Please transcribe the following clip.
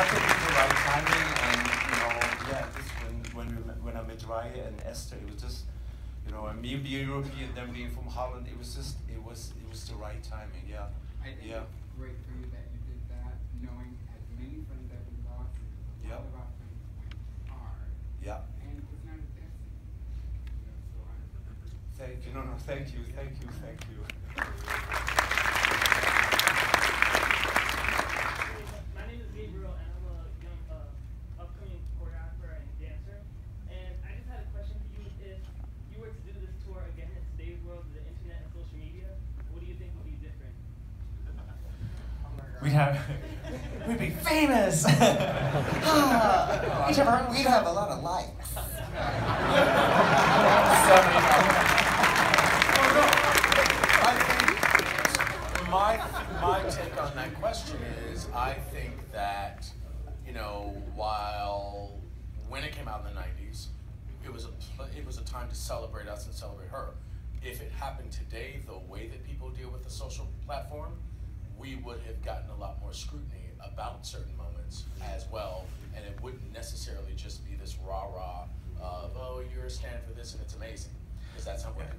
happened at the right timing, and you know, yeah, this when when we when I met Reijer and Ester, it was just, you know, and me being European, them being from Holland, it was just, it was, it was the right timing. Yeah, I think yeah. it's great for you that you did that, knowing as many friends that we lost, a Yep. lot of our friends went hard. Yeah. And it was not a death sentence. You know, so I. Thank you. No, no. Thank you. Thank you. Thank you. My name is Gabriel, and I'm a young, uh, upcoming choreographer and dancer. And I just had a question for you. If you were to do this tour again in today's world with the internet and social media, what do you think would be different? We'd have, we'd be famous. Ah, we'd, have, a lot of likes. I think my my take on that question is I think that you know while when it came out in the '90s, it was a it was a time to celebrate us and celebrate her. If it happened today, the way that people deal with the social platform, we would have gotten a lot more scrutiny about certain moments as well, and it wouldn't necessarily just be this rah rah of oh you're a stand for this and it's amazing. Because that's not what people